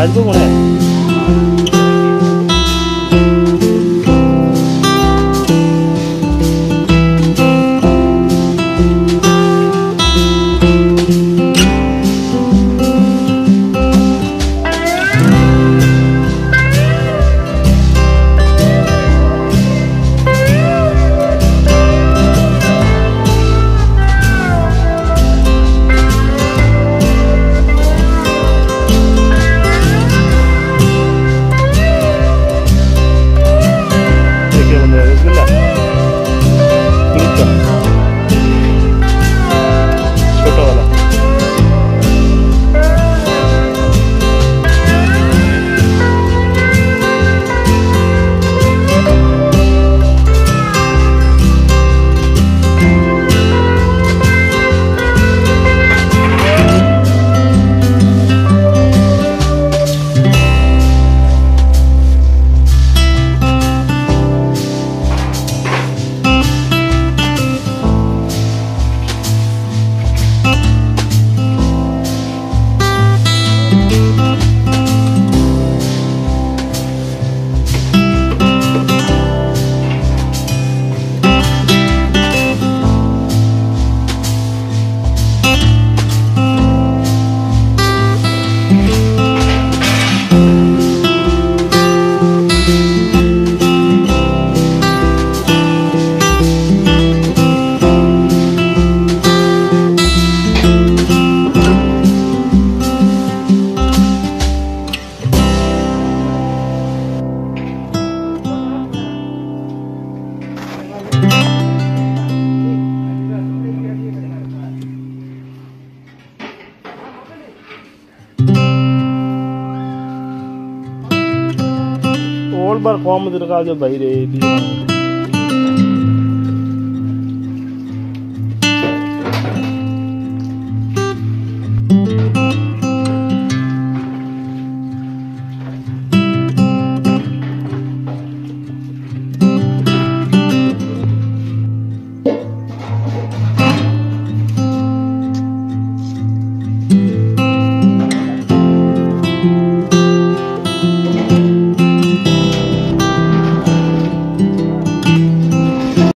还是中国的 old बार कौम दिल का जो भाई रे